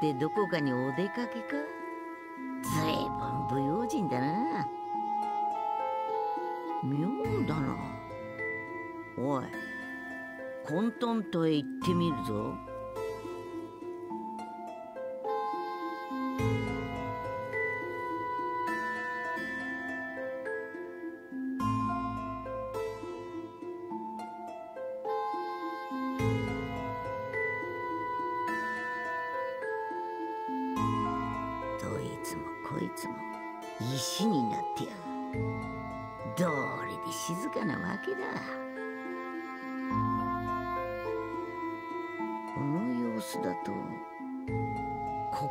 ってどこかにお出かけか？ずいぶん不用心だな。妙だな。おい混沌とへ行ってみるぞ。木になってや。どれで静かなわけだ。この様子だと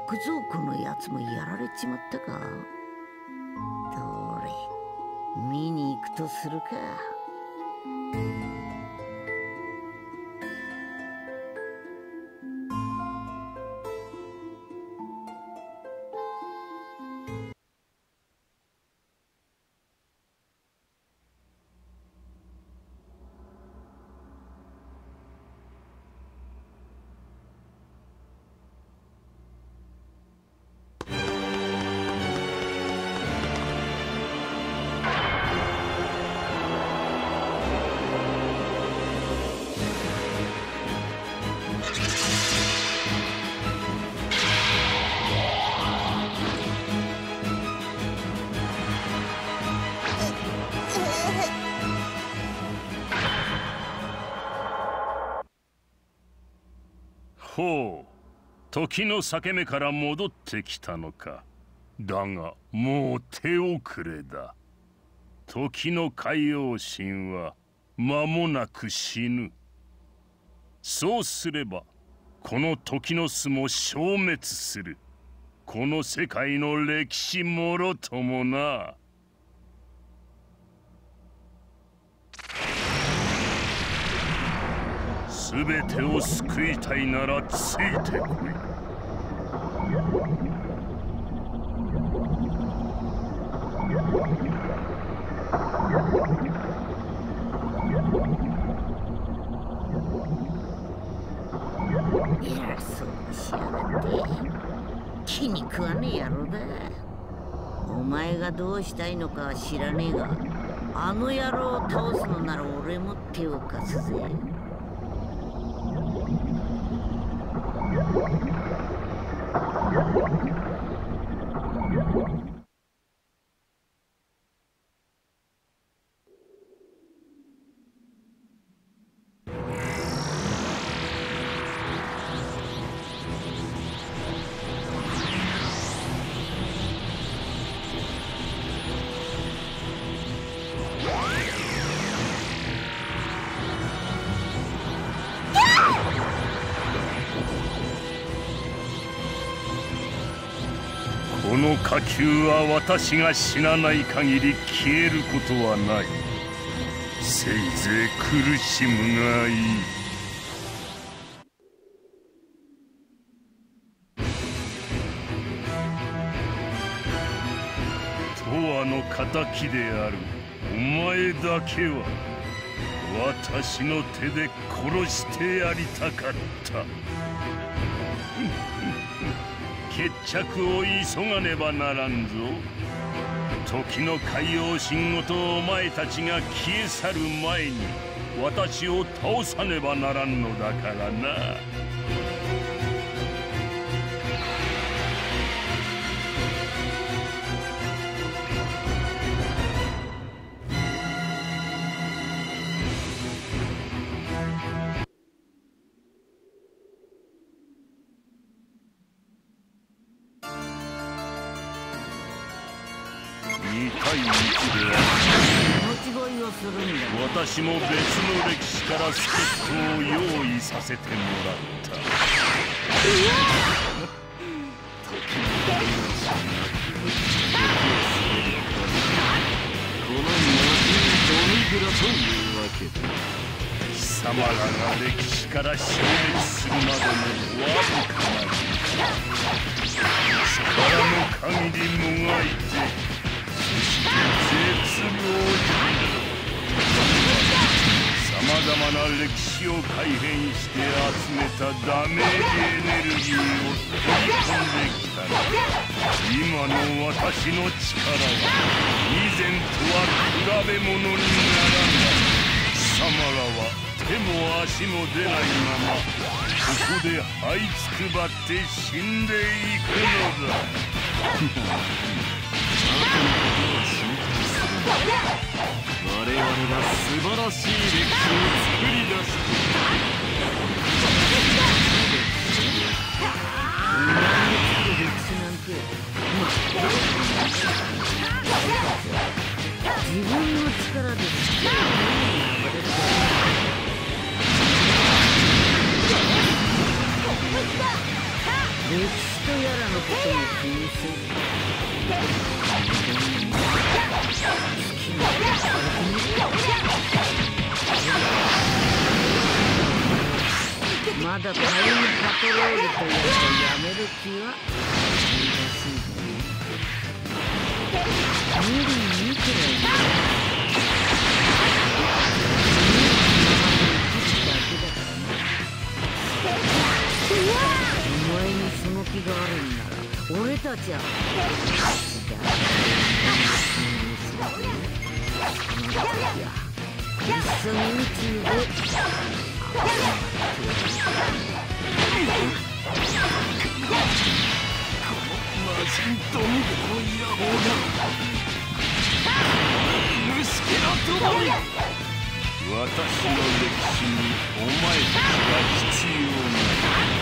国蔵庫のやつもやられちまったか。どれ見に行くとするか。時の裂け目から戻ってきたのか。だがもう手遅れだ。時の海洋神は間もなく死ぬ。そうすればこの時の巣も消滅する。この世界の歴史もろともな。全てを救いたいならついてこい偉そうにしやがって気に食わねえ野郎だお前がどうしたいのかは知らねえがあの野郎を倒すのなら俺も手を貸すぜ。この火球は私が死なない限り消えることはない。せいぜい苦しむがいい。永遠の敵である。お前だけは。私の手で殺してやりたかった。決着を急がねばならんぞ時の海洋神ごとお前たちが消え去る前に私を倒さねばならんのだからな。私も別の歴史から助っ人を用意させてもらったこの魔人ドミグラというわ。けだ貴様らが歴史から消滅するまでのわずかな力の限りもがいてさまざまな歴史を改変して集めたダメージエネルギーを取り込んできたら今の私の力は以前とは比べ物にならない貴様らは手も足も出ないままここで這いつくばって死んでいくのだ。我々が素晴らしい歴史を作り出したまだタイムパトロールとやらやめる気は無理にいくらいお前にその気があるんなら俺たちは一緒に宇宙で魔人どんこの野望が虫けらともに私の歴史にお前たちは必要な。い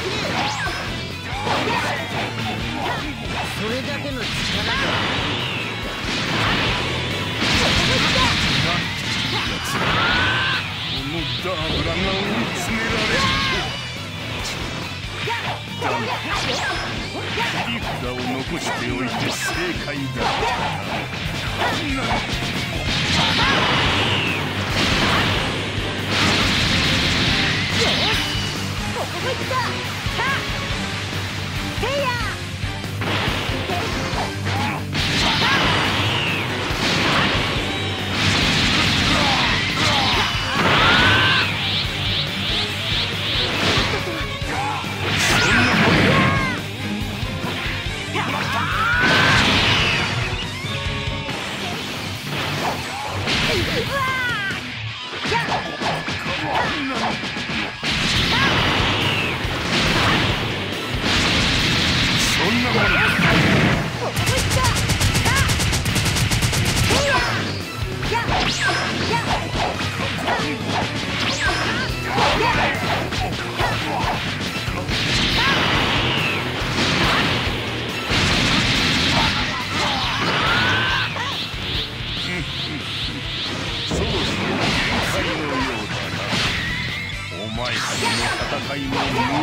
それだけの力だこのダーブラが追い詰められる。とだが切り札を残しておいて正解だそ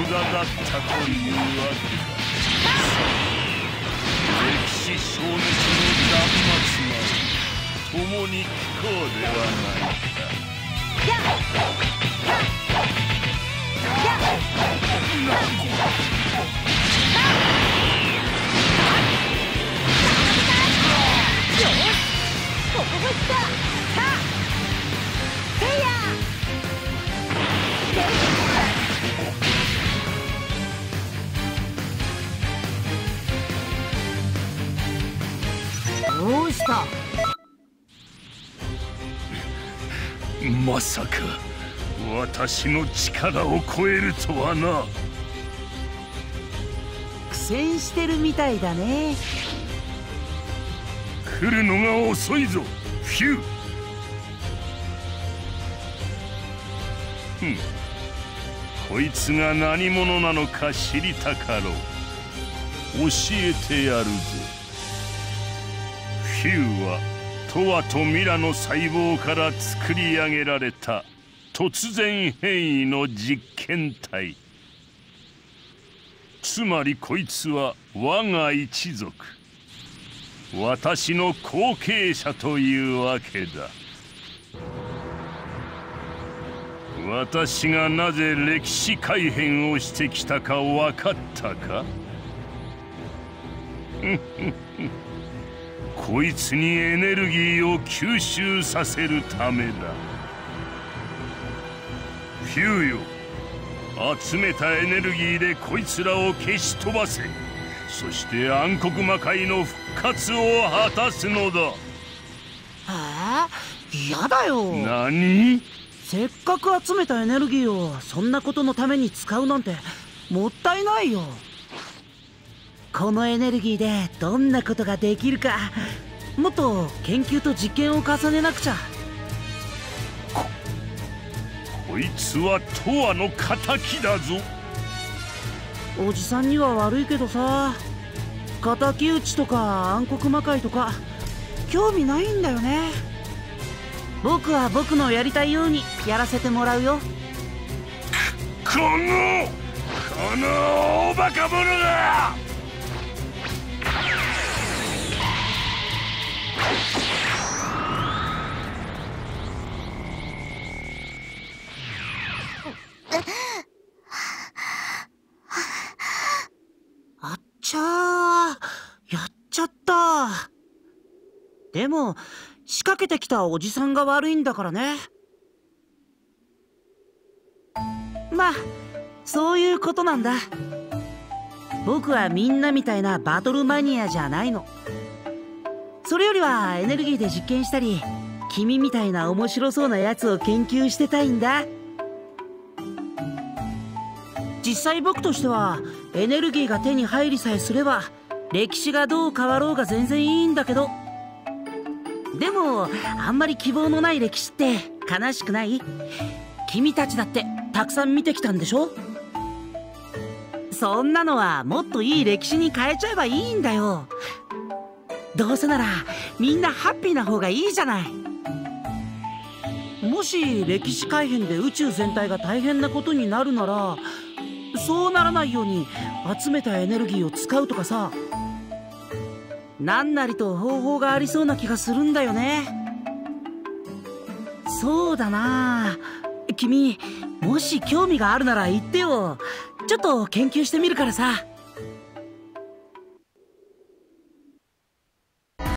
無駄だったというわけだ歴史消滅の断末魔共に聞こうではないか。まさか私の力を超えるとはな。苦戦してるみたいだね。来るのが遅いぞフュー。ふん。こいつが何者なのか知りたかろう。教えてやるぞフューはトワとミラの細胞から作り上げられた突然変異の実験体。つまりこいつは我が一族。私の後継者というわけだ。私がなぜ歴史改変をしてきたか分かったか？こいつにエネルギーを吸収させるためだ。フューよ。集めたエネルギーでこいつらを消し飛ばせ。そして暗黒魔界の復活を果たすのだ。えー、嫌だよ。何？せっかく集めたエネルギーをそんなことのために使うなんてもったいないよこのエネルギーでどんなことができるかもっと研究と実験を重ねなくちゃ。こいつは永遠の敵だぞ。おじさんには悪いけどさ敵討ちとか暗黒魔界とか興味ないんだよね。僕は僕のやりたいようにやらせてもらうよ。このこのおバカ者がでも仕掛けてきたおじさんが悪いんだからね。まあそういうことなんだ。僕はみんなみたいなバトルマニアじゃないの。それよりはエネルギーで実験したり君みたいな面白そうなやつを研究してたいんだ。実際僕としてはエネルギーが手に入りさえすれば歴史がどう変わろうが全然いいんだけど。でもあんまり希望のない歴史って悲しくない？君たちだってたくさん見てきたんでしょ？そんなのはもっといい歴史に変えちゃえばいいんだよ。どうせならみんなハッピーな方がいいじゃない。もし歴史改変で宇宙全体が大変なことになるならそうならないように集めたエネルギーを使うとかさ。何なりと方法がありそうな気がするんだよね。そうだな。君もし興味があるなら言ってよ。ちょっと研究してみるからさ。